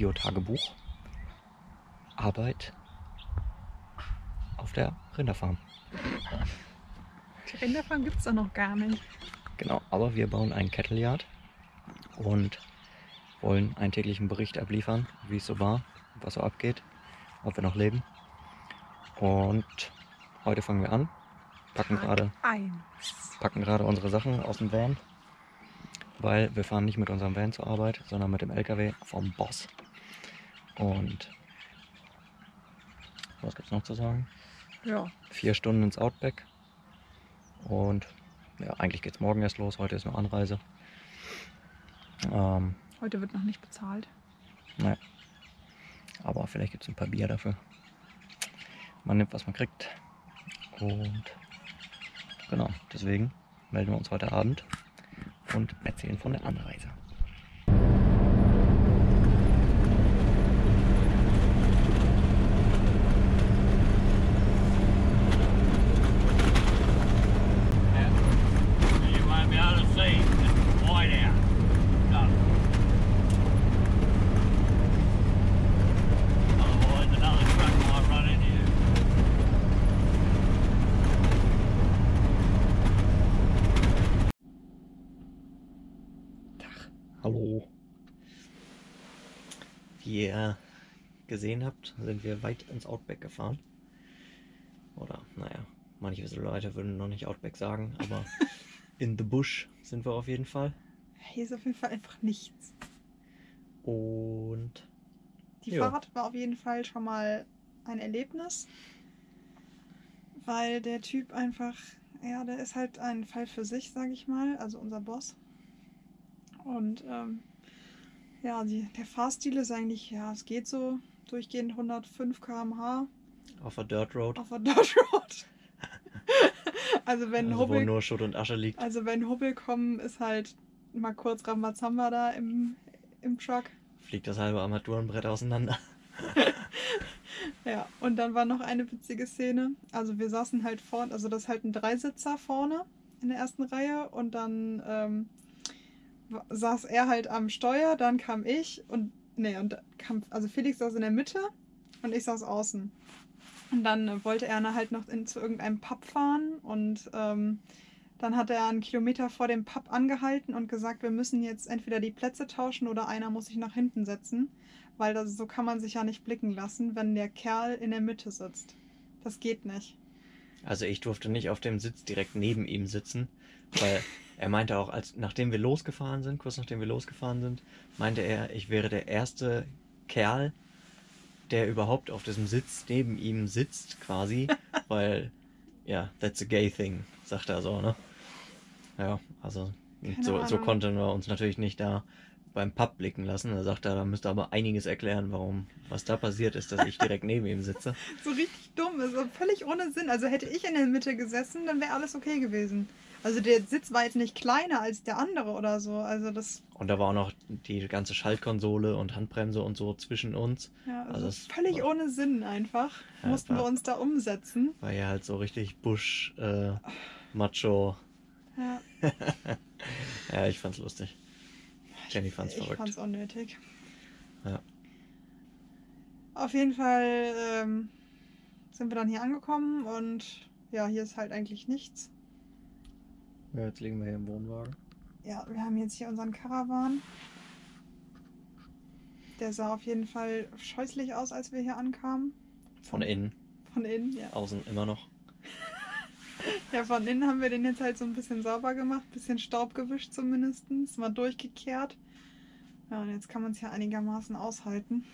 Videotagebuch Arbeit auf der Rinderfarm. Die Rinderfarm gibt es doch noch gar nicht. Genau, aber wir bauen einen Kettleyard und wollen einen täglichen Bericht abliefern, wie es so war, was so abgeht, ob wir noch leben. Und heute fangen wir an, packen Tag gerade packen gerade unsere Sachen aus dem Van, weil wir fahren nicht mit unserem Van zur Arbeit, sondern mit dem LKW vom Boss. Und was gibt's noch zu sagen? Ja, Vier Stunden ins Outback und ja, eigentlich geht's morgen erst los. Heute ist nur Anreise. Ähm, heute wird noch nicht bezahlt. naja. Aber vielleicht gibt's ein paar Bier dafür. Man nimmt, was man kriegt. Und genau, deswegen melden wir uns heute Abend und erzählen von der Anreise. Wie ihr gesehen habt, sind wir weit ins Outback gefahren. Oder, naja, manche Leute würden noch nicht Outback sagen, aber in the bush sind wir auf jeden Fall. Hier ist auf jeden Fall einfach nichts. Und Die Ja. Fahrt war auf jeden Fall schon mal ein Erlebnis, weil der Typ einfach, ja, der ist halt ein Fall für sich, sage ich mal, also unser Boss. Und ähm, ja, die, der Fahrstil ist eigentlich, ja, es geht so durchgehend 105 km/h auf der Dirt Road, auf der Dirt Road. also wenn also wo Hubbel, nur Schutt und Asche liegt. also wenn Hubbel kommen, ist halt mal kurz Rambazamba da im, im Truck. Fliegt das halbe Armaturenbrett auseinander. Ja, und dann war noch eine witzige Szene. Also wir saßen halt vorne, also das ist halt ein Dreisitzer vorne in der ersten Reihe und dann ähm, saß er halt am Steuer, dann kam ich und nee, und kam, also Felix saß in der Mitte und ich saß außen. Und dann äh, wollte er halt noch in, zu irgendeinem Pub fahren und ähm, dann hat er einen Kilometer vor dem Pub angehalten und gesagt, wir müssen jetzt entweder die Plätze tauschen oder einer muss sich nach hinten setzen, weil das, so kann man sich ja nicht blicken lassen, wenn der Kerl in der Mitte sitzt. Das geht nicht. Also ich durfte nicht auf dem Sitz direkt neben ihm sitzen, weil er meinte auch, als nachdem wir losgefahren sind, kurz nachdem wir losgefahren sind, meinte er, ich wäre der erste Kerl, der überhaupt auf diesem Sitz neben ihm sitzt, quasi, weil ja, that's a gay thing, sagt er so, ne? Ja, also so, so konnten wir uns natürlich nicht da beim Pub blicken lassen. Da sagt er, da müsste aber einiges erklären, warum, was da passiert ist, dass ich direkt neben ihm sitze. So richtig dumm, ist so völlig ohne Sinn. Also hätte ich in der Mitte gesessen, dann wäre alles okay gewesen. Also der Sitz war jetzt nicht kleiner als der andere oder so. Also das, Und da war auch noch die ganze Schaltkonsole und Handbremse und so zwischen uns. ja, also Also völlig war- ohne Sinn einfach. Ja, Mussten wir war- uns da umsetzen. War ja halt so richtig Busch, äh, Macho. Ja, Ja, ich fand's lustig. Jenny fand's ich verrückt. fand's unnötig. Ja. Auf jeden Fall ähm, sind wir dann hier angekommen und ja, hier ist halt eigentlich nichts. Ja, jetzt liegen wir hier im Wohnwagen. Ja, wir haben jetzt hier unseren Caravan. Der sah auf jeden Fall scheußlich aus, als wir hier ankamen. Von innen, Von innen, ja. außen immer noch. Ja, von innen haben wir den jetzt halt so ein bisschen sauber gemacht, bisschen Staub gewischt zumindest, mal durchgekehrt. Ja, und jetzt kann man es ja einigermaßen aushalten.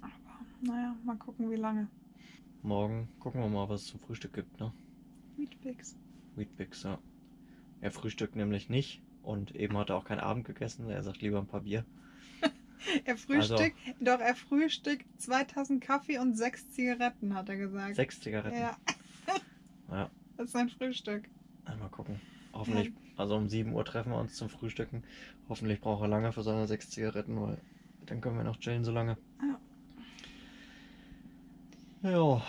Aber naja, mal gucken, wie lange. Morgen gucken wir mal, was es zum Frühstück gibt, ne? Meatpicks. Wheatbix, ja. Er frühstückt nämlich nicht und eben hat er auch kein Abend gegessen. Er sagt lieber ein paar Bier. Er frühstückt, doch, er frühstückt 2000 Kaffee und sechs Zigaretten, hat er gesagt. Sechs Zigaretten. Ja, Ja, das ist sein Frühstück. mal gucken. Hoffentlich, also um 7 Uhr treffen wir uns zum Frühstücken. Hoffentlich braucht er lange für seine sechs Zigaretten, weil dann können wir noch chillen so lange. Ja.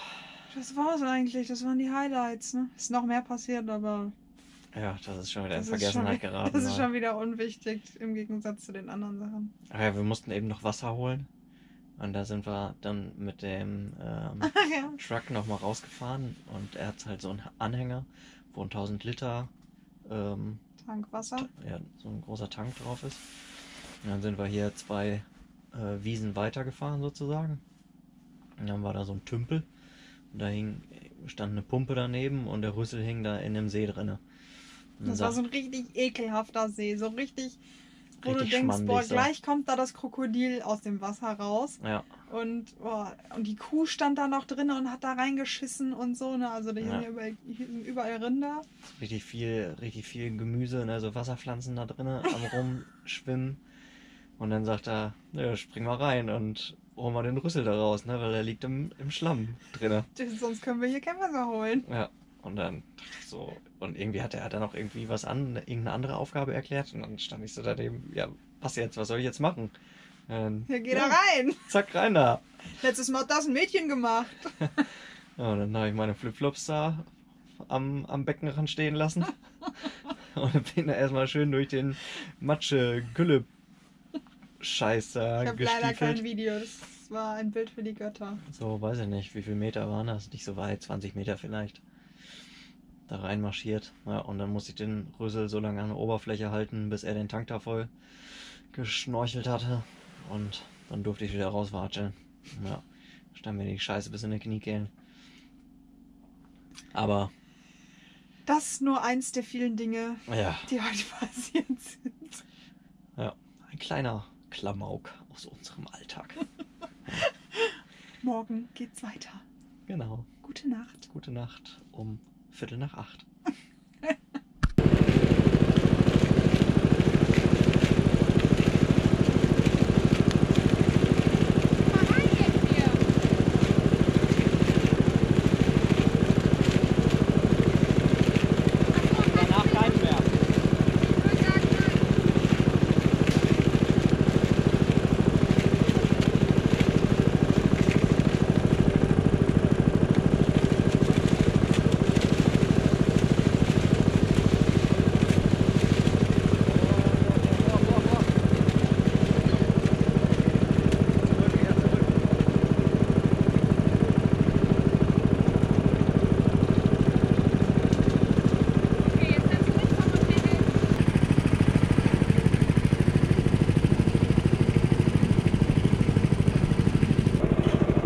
Das war's eigentlich, das waren die Highlights, ne? Ist noch mehr passiert, aber Ja, das ist schon wieder in Vergessenheit geraten. das ist schon wieder unwichtig im Gegensatz zu den anderen Sachen. Ach ja, wir mussten eben noch Wasser holen. Und da sind wir dann mit dem ähm, ja. Truck nochmal rausgefahren. Und er hat halt so einen Anhänger, wo ein 1000 Liter, ähm, Tankwasser. ja, so ein großer Tank drauf ist. Und dann sind wir hier zwei äh, Wiesen weitergefahren sozusagen. Und dann war da so ein Tümpel. Und da hing, stand eine Pumpe daneben und der Rüssel hing da in dem See drinne. Das war so ein richtig ekelhafter See. So richtig, wo Richtig du denkst, boah, so. gleich kommt da das Krokodil aus dem Wasser raus. ja, Und, boah, und die Kuh stand da noch drin und hat da reingeschissen und so. Ne? Also da Ja. sind ja überall, sind überall Rinder. richtig viel, richtig viel Gemüse, ne, so Wasserpflanzen da drinnen am rumschwimmen. Und dann sagt er, ja, spring mal rein und hol mal den Rüssel da raus, ne, weil der liegt im, im Schlamm drinne. Sonst können wir hier kein Wasser holen. Ja. Und dann so, und irgendwie hat er dann noch irgendwie was an, irgendeine andere Aufgabe erklärt. Und dann stand ich so daneben, ja, was jetzt, was soll ich jetzt machen? Und, Hier, geh da rein. Zack, rein da. Letztes Mal hat das ein Mädchen gemacht. Ja, und dann habe ich meine Flipflops da am, am Beckenrand stehen lassen. und bin da erstmal schön durch den Matsche-Gülle-Scheiß da Ich habe leider kein. Video. Das war ein Bild für die Götter. So, weiß ich nicht, wie viele Meter waren das? Nicht so weit, 20 Meter vielleicht. Da reinmarschiert. Ja, und dann musste ich den Rüssel so lange an der Oberfläche halten, bis er den Tank da voll geschnorchelt hatte. Und dann durfte ich wieder rauswatscheln. Ja, stand mir die Scheiße bis in die Kniekehlen. Aber, Das ist nur eins der vielen Dinge, ja, die heute passiert sind. ein kleiner Klamauk aus unserem Alltag. Morgen geht's weiter. Genau. Gute Nacht. Gute Nacht um Viertel nach acht. Danach keinen mehr.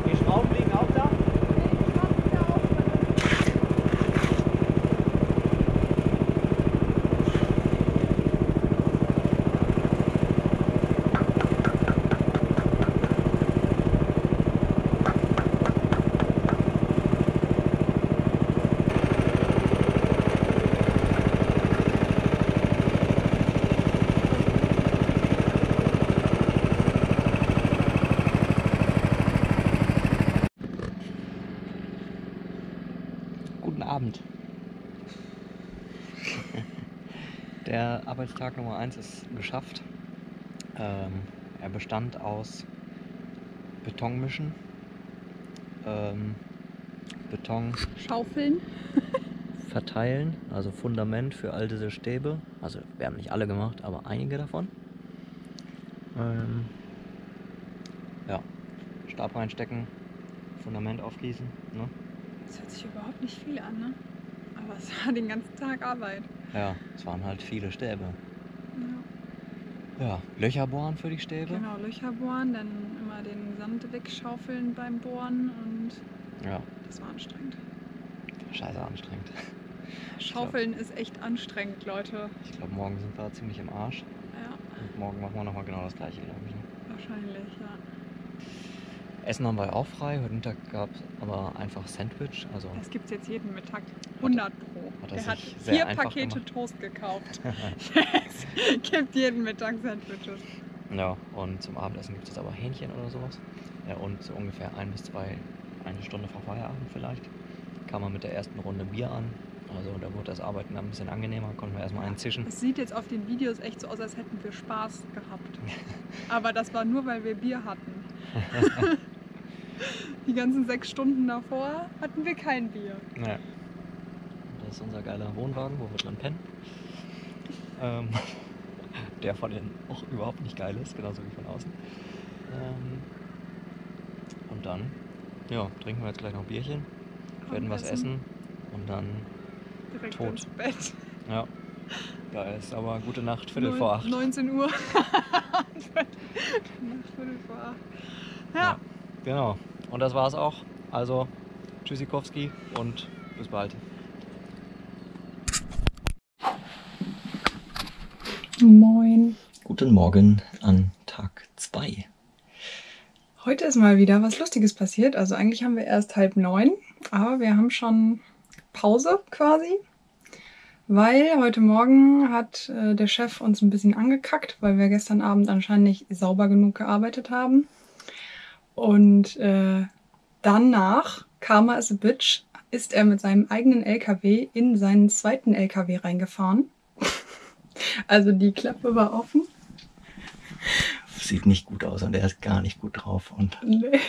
Die Schrauben liegen auch da? Guten Abend. Arbeitstag Nummer 1 ist geschafft. Ähm, er bestand aus Betonmischen, ähm, Beton Schaufeln. verteilen, also Fundament für all diese Stäbe. Also wir haben nicht alle gemacht, aber einige davon. Ähm, ja, Stab reinstecken, Fundament aufgießen. Ne? Das hört sich überhaupt nicht viel an, ne? Aber es war den ganzen Tag Arbeit. Ja, es waren halt viele Stäbe. Ja. Ja, Löcher bohren für die Stäbe. Genau, Löcher bohren, dann immer den Sand wegschaufeln beim Bohren und Ja, das war anstrengend. scheiße anstrengend. Schaufeln ist echt anstrengend, Leute. Ich glaube, morgen sind wir ziemlich im Arsch. Ja, Und morgen machen wir nochmal genau das gleiche, glaube ich. Ne? wahrscheinlich, ja. Essen haben wir auch frei. Heute Mittag gab es aber einfach Sandwich. Also Das gibt's jetzt jeden Mittag. 100 pro. Hat er hat vier Pakete gemacht. Toast gekauft. es gibt jeden Mittag Sandwiches. Ja, und zum Abendessen gibt es aber Hähnchen oder sowas. Ja, und so ungefähr ein bis zwei, eine Stunde vor Feierabend vielleicht, kam man mit der ersten Runde Bier an. Also da wurde das Arbeiten dann ein bisschen angenehmer, konnten wir erstmal einen zischen. Es sieht jetzt auf den Videos echt so aus, als hätten wir Spaß gehabt. Aber das war nur, weil wir Bier hatten. Die ganzen sechs Stunden davor hatten wir kein Bier. Ja. Das ist unser geiler Wohnwagen, wo wir drin pennen. Ähm, der von innen auch überhaupt nicht geil ist, genauso wie von außen. Ähm, und dann, ja, trinken wir jetzt gleich noch ein Bierchen, werden was essen und dann, Direkt tot. ins Bett. ja, da ist aber gute Nacht, Viertel vor acht. 19 Uhr. Viertel vor acht. Ja. Ja. Genau. Und das war's auch. Also, Tschüssikowski und bis bald. Moin. Guten Morgen an Tag 2. Heute ist mal wieder was Lustiges passiert. Also eigentlich haben wir erst halb neun, aber wir haben schon Pause quasi. Weil heute Morgen hat äh, der Chef uns ein bisschen angekackt, weil wir gestern Abend anscheinend nicht sauber genug gearbeitet haben. Und äh, danach, Karma is a Bitch, ist er mit seinem eigenen LKW in seinen zweiten LKW reingefahren. Also die Klappe war offen. Sieht nicht gut aus und er ist gar nicht gut drauf. Und, Nee.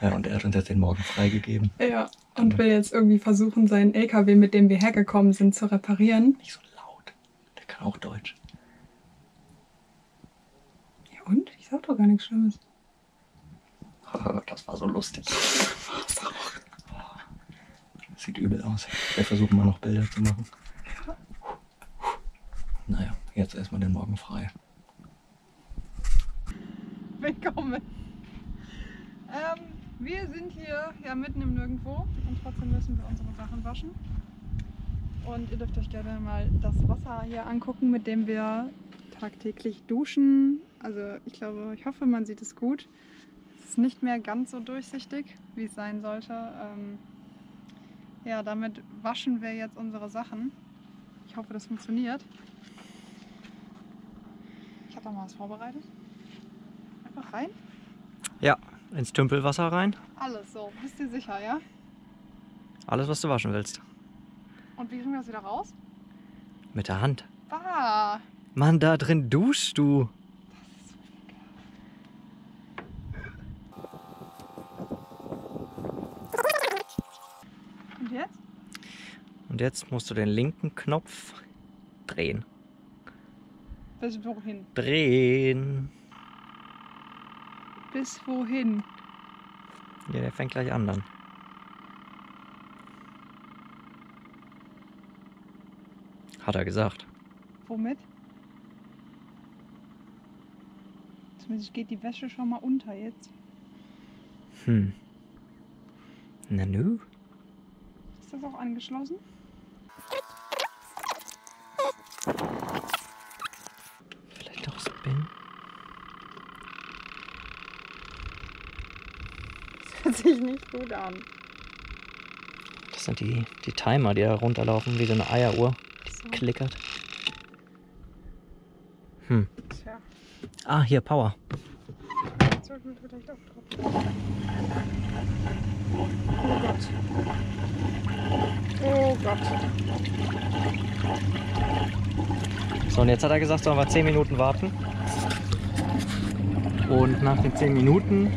ja, und er hat uns jetzt den Morgen freigegeben. Ja, und will jetzt irgendwie versuchen, seinen LKW, mit dem wir hergekommen sind, zu reparieren. Nicht so laut. Der kann auch Deutsch. Ja, und? Ich sag doch gar nichts Schlimmes. Das war so lustig. Sieht übel aus. Wir versuchen mal noch Bilder zu machen. Naja, jetzt erstmal den Morgen frei. Willkommen. Ähm, wir sind hier ja mitten im Nirgendwo und trotzdem müssen wir unsere Sachen waschen. Und ihr dürft euch gerne mal das Wasser hier angucken, mit dem wir tagtäglich duschen. Also ich glaube, ich hoffe, man sieht es gut. Es ist nicht mehr ganz so durchsichtig, wie es sein sollte. Ähm, ja, damit waschen wir jetzt unsere Sachen. Ich hoffe, das funktioniert. Ich habe da mal was vorbereitet. Einfach rein. Ja, ins Tümpelwasser rein. Alles so. Bist du sicher, ja? Alles, was du waschen willst. Und wie kriegen wir das wieder raus? Mit der Hand. Ah, Mann, da drin duschst du. und jetzt? Und jetzt musst du den linken Knopf drehen. Bis wohin? Drehen. Bis wohin? Ja, der fängt gleich an dann. Hat er gesagt. Womit? Zumindest geht die Wäsche schon mal unter jetzt. Hm. Na nö. Ist das auch angeschlossen? Vielleicht auch Spin. Das hört sich nicht gut an. Das sind die, die Timer, die da runterlaufen, wie so eine Eieruhr. So. Klickert. Hm. Tja, Ah, hier, Power. jetzt sollten wir vielleicht auch drauf. Oh Gott. Oh Gott. So, und jetzt hat er gesagt, sollen wir 10 Minuten warten. Und nach den 10 Minuten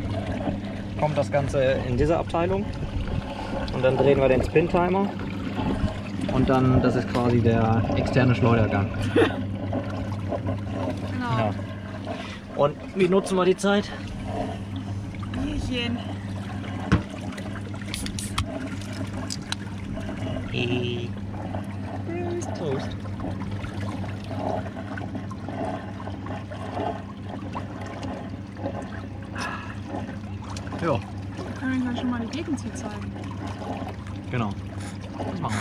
kommt das Ganze in diese Abteilung. Und dann drehen wir den Spin-Timer. Und dann, das ist quasi der externe Schleudergang. Genau. Ja. Und wie nutzen wir die Zeit? Bierchen. Hey. Prost. Prost. Ja, Wir können ja schon mal die Gegend hier zeigen. genau. Das machen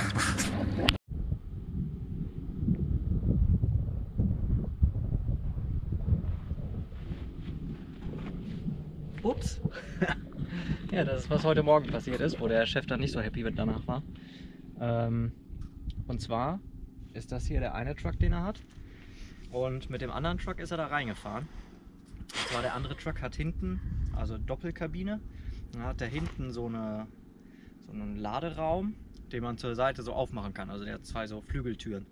wir. Ups. ja, das ist, was heute Morgen passiert ist, wo der Chef dann nicht so happy mit danach war. Ähm, und zwar ist das hier der eine Truck, den er hat. Und mit dem anderen Truck ist er da reingefahren. Und zwar der andere Truck hat hinten, also Doppelkabine, dann hat er hinten so, eine, so einen Laderaum, den man zur Seite so aufmachen kann. Also der hat zwei so Flügeltüren.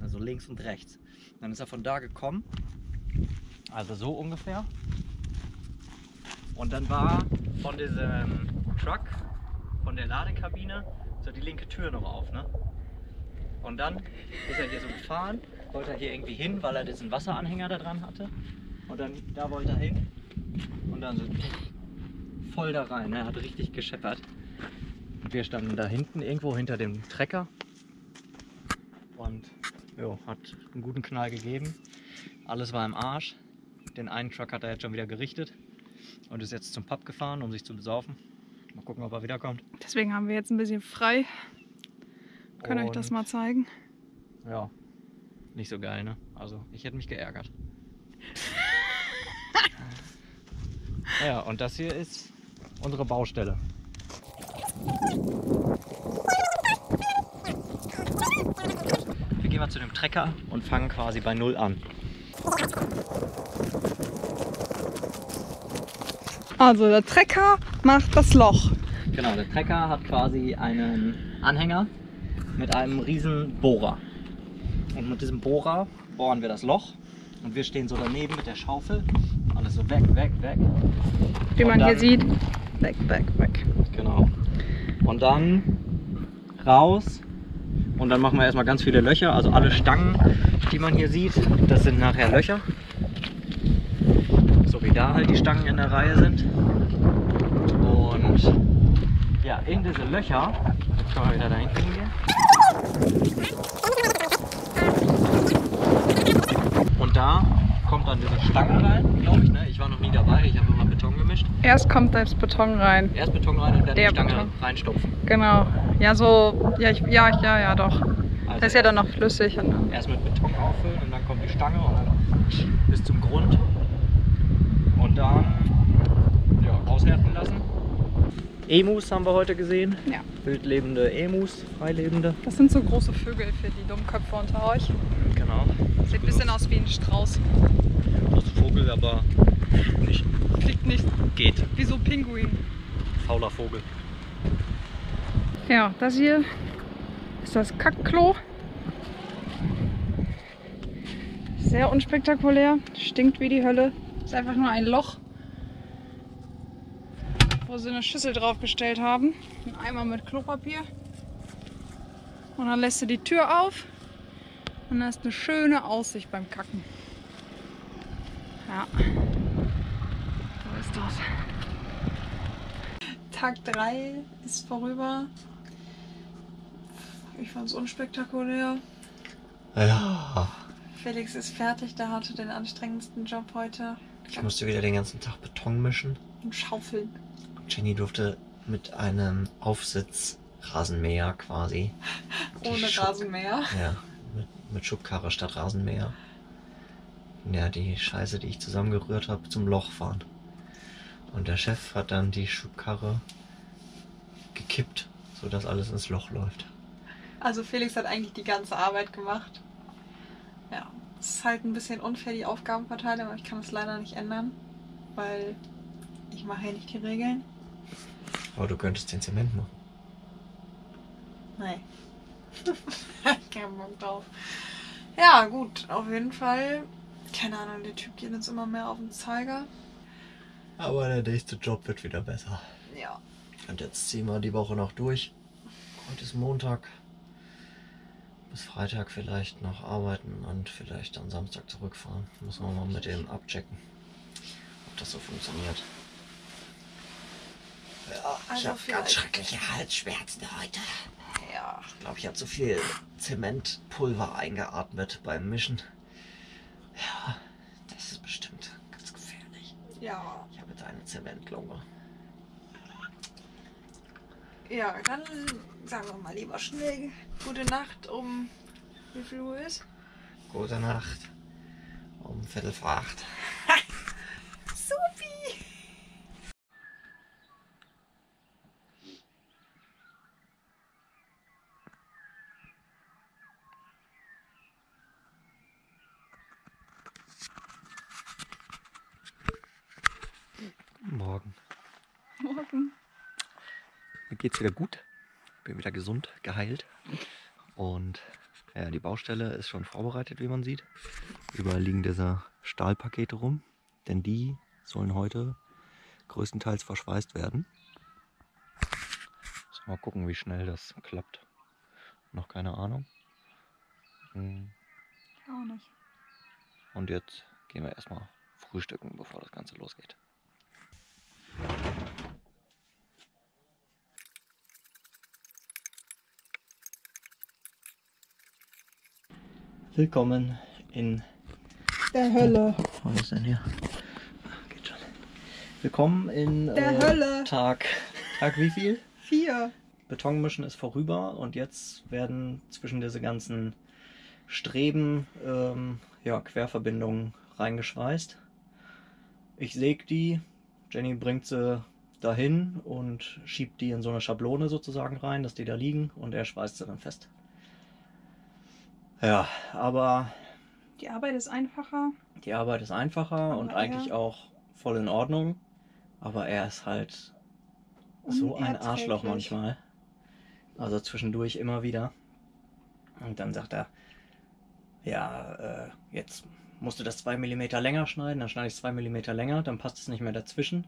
Also links und rechts. Dann ist er von da gekommen. Also so ungefähr. Und dann war von diesem Truck, von der Ladekabine, so die linke Tür noch auf. Ne? Und dann ist er hier so gefahren, wollte er hier irgendwie hin, weil er diesen Wasseranhänger da dran hatte. Und dann da wollte er hin. Und dann so voll da rein. Er hat richtig gescheppert. Wir standen da hinten irgendwo hinter dem Trecker. Und jo, hat einen guten Knall gegeben. Alles war im Arsch. Den einen Truck hat er jetzt schon wieder gerichtet und ist jetzt zum Pub gefahren, um sich zu besaufen. Mal gucken, ob er wiederkommt. Deswegen haben wir jetzt ein bisschen frei. Können euch das mal zeigen. Ja, nicht so geil, ne? Also, ich hätte mich geärgert. ja, und das hier ist unsere Baustelle. Wir gehen mal zu dem Trecker und fangen quasi bei Null an. Also der Trecker macht das Loch. Genau, der Trecker hat quasi einen Anhänger mit einem riesen Bohrer. Und mit diesem Bohrer bohren wir das Loch und wir stehen so daneben mit der Schaufel. Alles so weg, weg, weg. Wie Und man hier sieht. Weg, weg, weg. Genau. Und dann raus. Und dann machen wir erstmal ganz viele Löcher. Also alle Stangen, die man hier sieht, das sind nachher Löcher. So wie da halt die Stangen in der Reihe sind. Und ja, in diese Löcher, jetzt können wir wieder da hinten hingehen. Und da kommt dann diese Stange rein, glaube ich. Ne? Ich war noch nie dabei, ich habe gemischt. Erst kommt das Beton rein. Erst Beton rein und dann Der die Stange Beton. reinstopfen. Genau. Ja, so. Ja, ich, ja, ja, ja, doch. Also Das ist ja dann noch flüssig. Und dann, Erst mit Beton auffüllen und dann kommt die Stange und dann bis zum Grund. Und dann ja, aushärten lassen. Emus haben wir heute gesehen. ja. Wildlebende Emus, freilebende. Das sind so große Vögel für die Dummköpfe unter euch. Genau. Sieht ein bisschen aus wie ein Strauß. Große Vogel, aber nicht Fliegt nicht geht. wie so Pinguin. Fauler Vogel. Ja, das hier ist das Kackklo. Sehr unspektakulär, stinkt wie die Hölle. Ist einfach nur ein Loch, wo sie eine Schüssel draufgestellt haben. Ein Eimer mit Klopapier. Und dann lässt du die Tür auf und dann ist eine schöne Aussicht beim Kacken. Ja. So ist das. Tag 3 ist vorüber. Ich fand es unspektakulär. Ja. Felix ist fertig, der hatte den anstrengendsten Job heute. Ich musste wieder den ganzen Tag Beton mischen. Und schaufeln. Jenny durfte mit einem Aufsitzrasenmäher quasi. die Ohne Schuck- Rasenmäher. Ja, mit, mit Schubkarre statt Rasenmäher. Ja, die Scheiße, die ich zusammengerührt habe, zum Loch fahren. Und der Chef hat dann die Schubkarre gekippt, sodass alles ins Loch läuft. Also Felix hat eigentlich die ganze Arbeit gemacht. Ja, es ist halt ein bisschen unfair die Aufgabenverteilung, aber ich kann es leider nicht ändern, weil ich mache ja nicht die Regeln. Aber du könntest den Zement machen. Nee. Kein Bock drauf. Ja, gut, auf jeden Fall. Keine Ahnung, der Typ geht jetzt immer mehr auf den Zeiger. Aber der nächste Job wird wieder besser. Ja. Und jetzt ziehen wir die Woche noch durch. Heute ist Montag. Bis Freitag vielleicht noch arbeiten und vielleicht dann Samstag zurückfahren. Müssen wir mal mit dem abchecken, ob das so funktioniert. Ja, ich Also habe ganz schreckliche Halsschmerzen heute. Ja. Ich glaube, ich habe zu viel Zementpulver eingeatmet beim Mischen. Ja, das ist bestimmt ganz gefährlich. Ja. Eine Zementlunge. Ja, dann sagen wir mal lieber schnell gute Nacht um wie viel Uhr ist? Gute Nacht. Um Viertel vor acht. Supi! Guten Morgen. Morgen. Mir geht's wieder gut. Bin wieder gesund, geheilt. Und ja, die Baustelle ist schon vorbereitet, wie man sieht. Überall liegen diese Stahlpakete rum, denn die sollen heute größtenteils verschweißt werden. Muss mal gucken, wie schnell das klappt. Noch keine Ahnung. Hm. Auch nicht. Und jetzt gehen wir erstmal frühstücken, bevor das Ganze losgeht. Willkommen in. Der Hölle. Was ist denn hier? Ah, Geht schon. Willkommen in Der äh, Hölle. Tag. Tag wie viel? Vier. Betonmischen ist vorüber und jetzt werden zwischen diese ganzen Streben ähm, ja, Querverbindungen reingeschweißt. Ich säg die, Jenny bringt sie dahin und schiebt die in so eine Schablone sozusagen rein, dass die da liegen und er schweißt sie dann fest. Ja, aber Die Arbeit ist einfacher. die Arbeit ist einfacher Aber und er- eigentlich auch voll in Ordnung. Aber er ist halt so ein Arschloch manchmal. Also zwischendurch immer wieder. Und dann sagt er, ja, äh, jetzt musst du das 2 mm länger schneiden, dann schneide ich 2 mm länger, dann passt es nicht mehr dazwischen.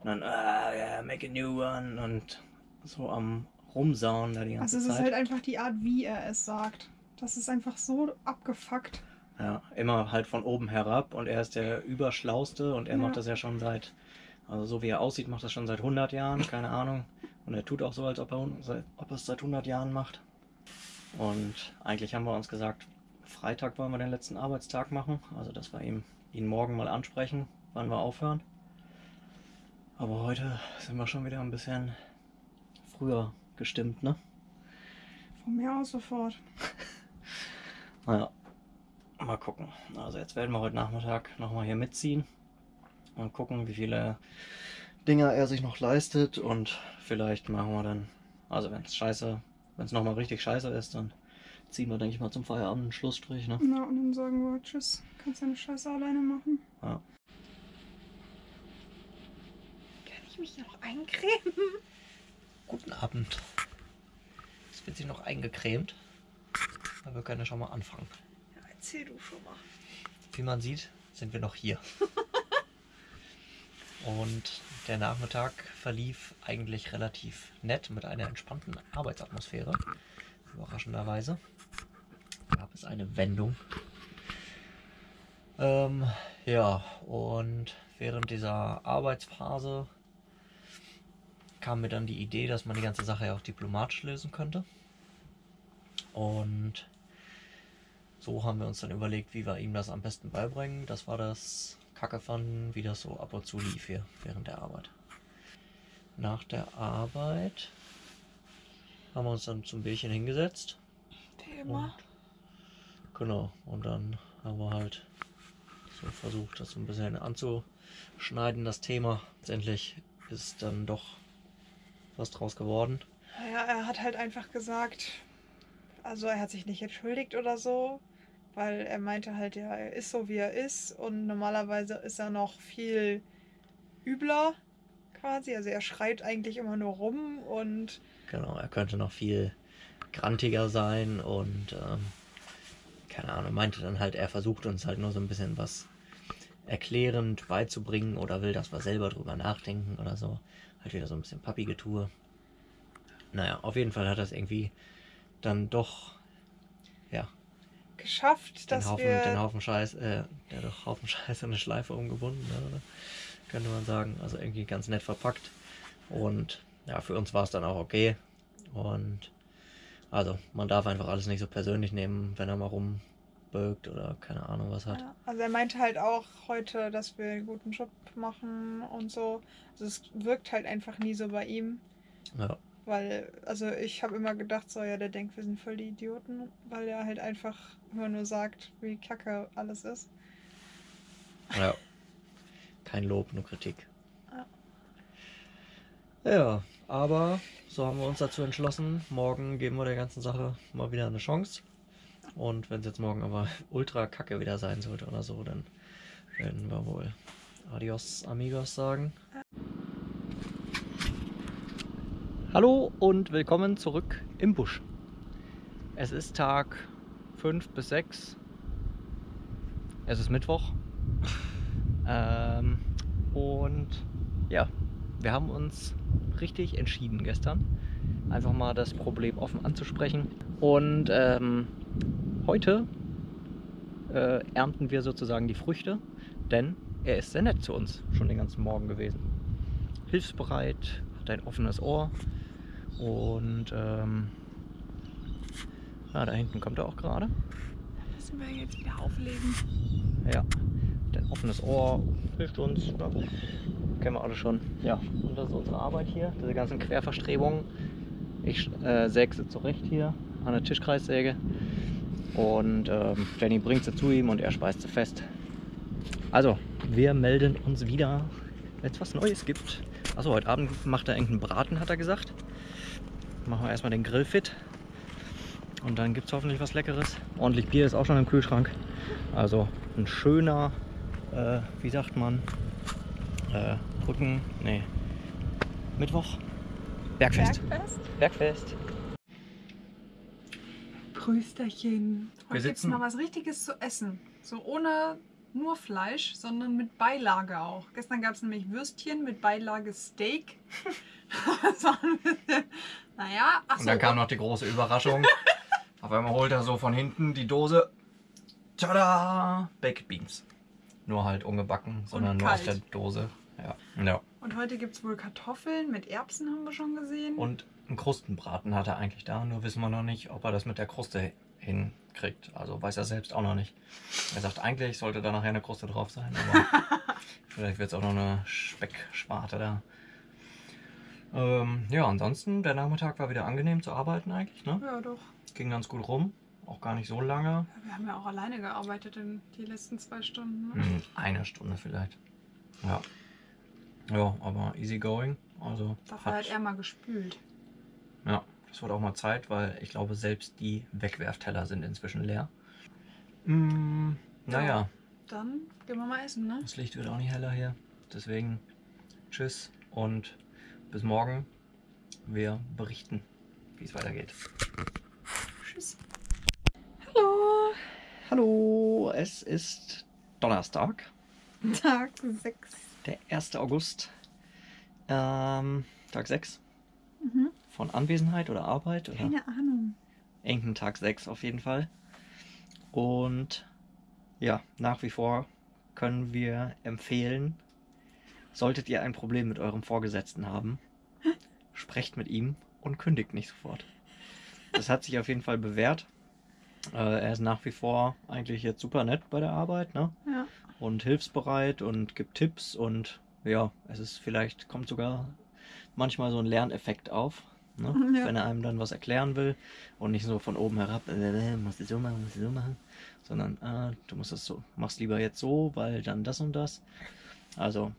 Und dann, ah, ja, make a new one und so am rumsauen da die ganze Also es ist Zeit. halt einfach die Art, wie er es sagt. Das ist einfach so abgefuckt. Ja, immer halt von oben herab und er ist der Überschlauste und er Ja. macht das ja schon seit, also so wie er aussieht, macht das schon seit 100 Jahren, keine Ahnung. Und er tut auch so, als ob er, ob er es seit 100 Jahren macht. Und eigentlich haben wir uns gesagt, Freitag wollen wir den letzten Arbeitstag machen, also dass wir ihm, ihn morgen mal ansprechen, wann wir aufhören. Aber heute sind wir schon wieder ein bisschen früher gestimmt, ne? Von mir aus sofort. Naja, mal gucken. Also jetzt werden wir heute Nachmittag nochmal hier mitziehen und gucken, wie viele Dinger er sich noch leistet und vielleicht machen wir dann, also wenn es scheiße, wenn es nochmal richtig scheiße ist, dann ziehen wir, denke ich mal, zum Feierabend einen Schlussstrich, ne? Na, und dann sagen wir, tschüss, kannst deine Scheiße alleine machen. Ja. Kann ich mich noch eincremen? Guten Abend. Jetzt wird sie noch eingecremt. Aber wir können ja schon mal anfangen. Ja, erzähl du schon mal. Wie man sieht, sind wir noch hier. Und der Nachmittag verlief eigentlich relativ nett mit einer entspannten Arbeitsatmosphäre. Überraschenderweise gab es eine Wendung. Ähm, ja, und während dieser Arbeitsphase kam mir dann die Idee, dass man die ganze Sache ja auch diplomatisch lösen könnte. Und so haben wir uns dann überlegt, wie wir ihm das am besten beibringen. Das war das Kacke fanden, wie das so ab und zu lief hier während der Arbeit. Nach der Arbeit haben wir uns dann zum Bierchen hingesetzt. Wie Und, genau, und dann haben wir halt so versucht, das so ein bisschen anzuschneiden, das Thema. Letztendlich ist dann doch was draus geworden. Naja, er hat halt einfach gesagt, also er hat sich nicht entschuldigt oder so, weil er meinte halt, ja, er ist so wie er ist und normalerweise ist er noch viel übler quasi. Also er schreit eigentlich immer nur rum und Genau, er könnte noch viel grantiger sein und ähm, keine Ahnung, meinte dann halt, er versucht uns halt nur so ein bisschen was erklärend beizubringen oder will, dass wir selber drüber nachdenken oder so. Halt wieder so ein bisschen Papi-Getue. Naja, auf jeden Fall hat das irgendwie dann doch, ja, geschafft, den dass Haufen, wir den Haufen Scheiß, äh, der doch Haufen Scheiß in eine Schleife umgebunden, ne, könnte man sagen. Also irgendwie ganz nett verpackt. Und ja, für uns war es dann auch okay. Und also, man darf einfach alles nicht so persönlich nehmen, wenn er mal rumbögt oder keine Ahnung was hat. Ja, also er meinte halt auch heute, dass wir einen guten Job machen und so. Also es wirkt halt einfach nie so bei ihm. Ja, Weil, also ich habe immer gedacht, so ja, der denkt, wir sind voll die Idioten, weil er halt einfach immer nur sagt, wie kacke alles ist. ja. Kein Lob, nur Kritik. Ja. Ja, aber so haben wir uns dazu entschlossen. Morgen geben wir der ganzen Sache mal wieder eine Chance. Und wenn es jetzt morgen aber ultra kacke wieder sein sollte oder so, dann werden wir wohl Adios, Amigos sagen. Hallo und willkommen zurück im Busch. Es ist Tag 5 bis 6. Es ist Mittwoch. ähm, und ja, wir haben uns richtig entschieden gestern, einfach mal das Problem offen anzusprechen. Und ähm, heute äh, ernten wir sozusagen die Früchte, denn er ist sehr nett zu uns schon den ganzen Morgen gewesen. Hilfsbereit, hat ein offenes Ohr und ähm, ja, da hinten kommt er auch gerade. Müssen wir jetzt wieder auflegen. Ja, hat ein offenes Ohr, hilft uns. Ja, kennen wir alle schon. Ja, und das ist unsere Arbeit hier, diese ganzen Querverstrebungen. Ich äh, säge sie zurecht hier an der Tischkreissäge. Und ähm, Jenny bringt sie zu ihm und er speist sie fest. Also, wir melden uns wieder, wenn es was Neues gibt. Achso, heute Abend macht er irgendeinen Braten, hat er gesagt. Machen wir erstmal den Grill fit. Und dann gibt es hoffentlich was Leckeres. Ordentlich Bier ist auch schon im Kühlschrank. Also ein schöner, äh, wie sagt man, äh, Brücken, nee, Mittwoch, Bergfest. Bergfest? Bergfest. Prösterchen. Heute gibt's sitzen- mal was Richtiges zu essen. So ohne nur Fleisch, sondern mit Beilage auch. Gestern gab es nämlich Würstchen mit Beilage Steak. das war ein bisschen, naja, ach Und so, dann kam noch die große Überraschung. Auf einmal holt er so von hinten die Dose. Tada! Baked Beans. Nur halt ungebacken, sondern nur aus der. Dose. Ja. ja. Und heute gibt es wohl Kartoffeln mit Erbsen, haben wir schon gesehen. Und einen Krustenbraten hat er eigentlich da, nur wissen wir noch nicht, ob er das mit der Kruste hinkriegt. Also weiß er selbst auch noch nicht. Er sagt, eigentlich sollte da nachher eine Kruste drauf sein, aber vielleicht wird es auch noch eine Specksparte da. Ähm, ja, ansonsten, der Nachmittag war wieder angenehm zu arbeiten eigentlich, ne? ja, doch. Ging ganz gut rum, auch gar nicht so lange. Ja, Wir haben ja auch alleine gearbeitet in die letzten zwei Stunden. Ne? Hm, Eine Stunde vielleicht. Ja. Ja, aber easy going. Also Dafür hat er mal gespült. Ja, das wird auch mal Zeit, weil ich glaube, selbst die Wegwerfteller sind inzwischen leer. Mm, naja, Dann gehen wir mal essen, ne? das Licht wird auch nicht heller hier. Deswegen tschüss und bis morgen. Wir berichten, wie es weitergeht. Tschüss. Hallo! Hallo, es ist Donnerstag, Tag 6. der 1. August. Ähm, Tag 6 Mhm. von Anwesenheit oder Arbeit oder Keine Ahnung. irgendein Tag 6 auf jeden Fall. Und ja, nach wie vor können wir empfehlen, solltet ihr ein Problem mit eurem Vorgesetzten haben, sprecht mit ihm und kündigt nicht sofort. Das hat sich auf jeden Fall bewährt. Äh, er ist nach wie vor eigentlich jetzt super nett bei der Arbeit, ne? Ja. Und hilfsbereit und gibt Tipps und ja, es ist vielleicht, kommt sogar manchmal so ein Lerneffekt auf, ne? Ja. wenn er einem dann was erklären will und nicht so von oben herab, äh, musst du so machen, musst du so machen, sondern ah, du musst das so, machst lieber jetzt so, weil dann das und das. Also,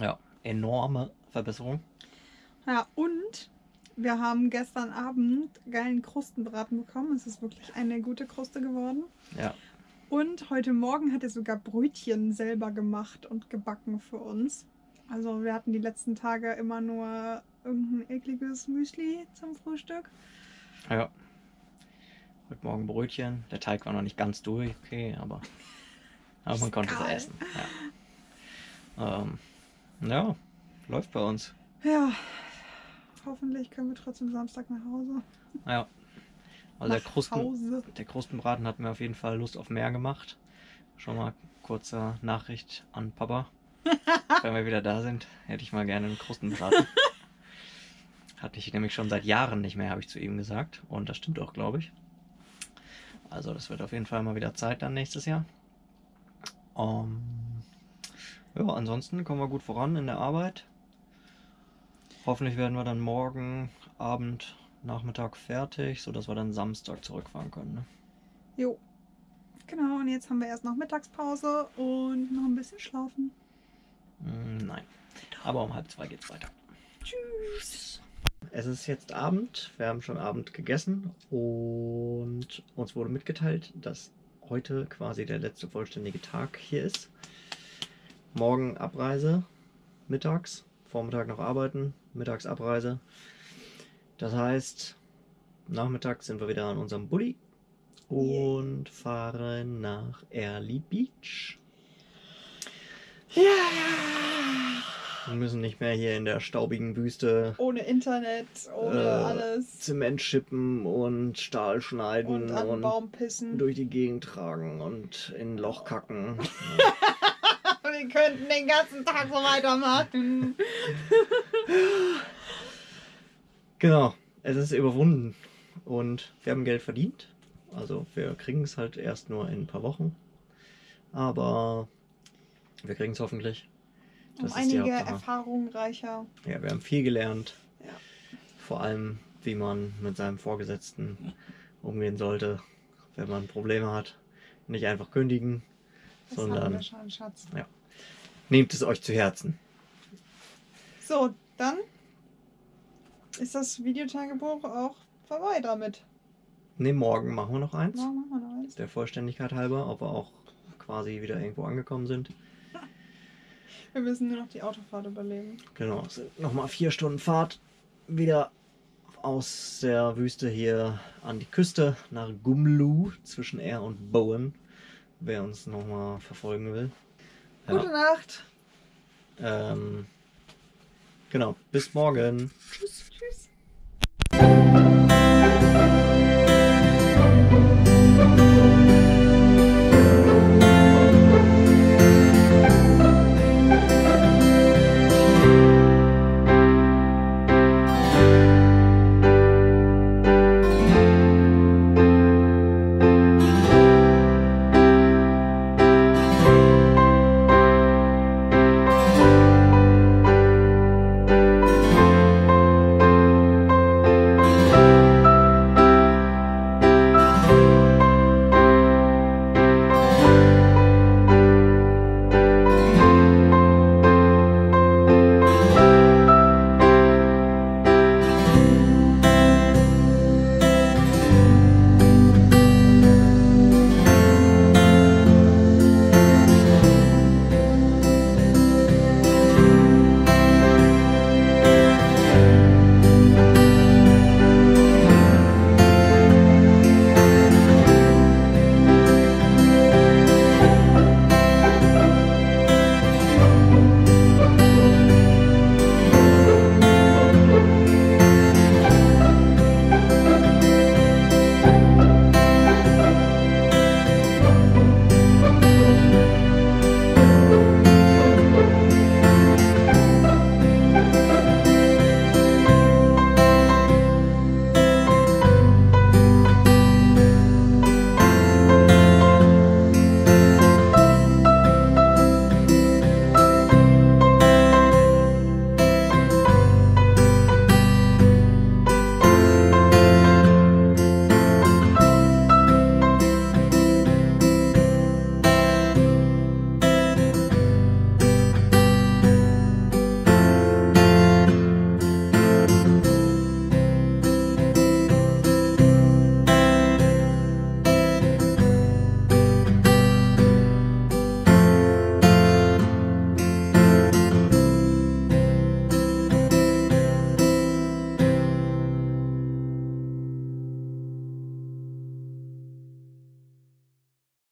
ja, enorme Verbesserung. Ja, und wir haben gestern Abend geilen Krustenbraten bekommen. Es ist wirklich eine gute Kruste geworden. Ja, Und heute Morgen hat er sogar Brötchen selber gemacht und gebacken für uns. Also wir hatten die letzten Tage immer nur irgendein ekliges Müsli zum Frühstück. ja. Heute Morgen Brötchen. Der Teig war noch nicht ganz durch, okay, aber, aber man konnte es essen. Ja. Ähm, ja, läuft bei uns. Ja, hoffentlich können wir trotzdem Samstag nach Hause. Ja. Also der Krusten, Hause. Der Krustenbraten hat mir auf jeden Fall Lust auf mehr gemacht. Schon mal kurze Nachricht an Papa. Wenn wir wieder da sind, hätte ich mal gerne einen Krustenbraten. Hatte ich nämlich schon seit Jahren nicht mehr, habe ich zu ihm gesagt. Und das stimmt auch, glaube ich. Also das wird auf jeden Fall mal wieder Zeit dann nächstes Jahr. Ähm, ja, ansonsten kommen wir gut voran in der Arbeit. Hoffentlich werden wir dann morgen Abend, Nachmittag fertig, sodass wir dann Samstag zurückfahren können. Ne? Jo. Genau, und jetzt haben wir erst noch Mittagspause und noch ein bisschen schlafen. Mm, Nein. Aber um halb zwei geht's weiter. Tschüss. Es ist jetzt Abend. Wir haben schon Abend gegessen und uns wurde mitgeteilt, dass heute quasi der letzte vollständige Tag hier ist. Morgen Abreise, mittags, Vormittag noch arbeiten, mittags Abreise. Das heißt, Nachmittag sind wir wieder an unserem Bulli und fahren nach Early Beach. Ja! Wir müssen nicht mehr hier in der staubigen Wüste Ohne Internet, ohne Äh, alles. Zement schippen und Stahl schneiden Und an den Baum pissen. durch die Gegend tragen und in ein Loch kacken. Wir könnten den ganzen Tag so weitermachen. genau, es ist überwunden und wir haben Geld verdient. Also wir kriegen es halt erst nur in ein paar Wochen. Aber wir kriegen es hoffentlich. Um Das die einige. Erfahrungen reicher. Ja, wir haben viel gelernt. Ja. Vor allem, wie man mit seinem Vorgesetzten umgehen sollte, wenn man Probleme hat. Nicht einfach kündigen, Das haben sondern wir schon, Schatz. Nehmt es euch zu Herzen. So, dann ist das Videotagebuch auch vorbei damit. Ne, morgen machen wir noch eins. Morgen machen wir noch eins. Der Vollständigkeit halber, ob wir auch quasi wieder irgendwo angekommen sind. Wir müssen nur noch die Autofahrt überleben. Genau, es sind nochmal vier Stunden Fahrt wieder aus der Wüste hier an die Küste nach Gumlu zwischen R und Bowen, wer uns nochmal verfolgen will. Gute Ja, Nacht. ähm, genau, bis morgen. Tschüss.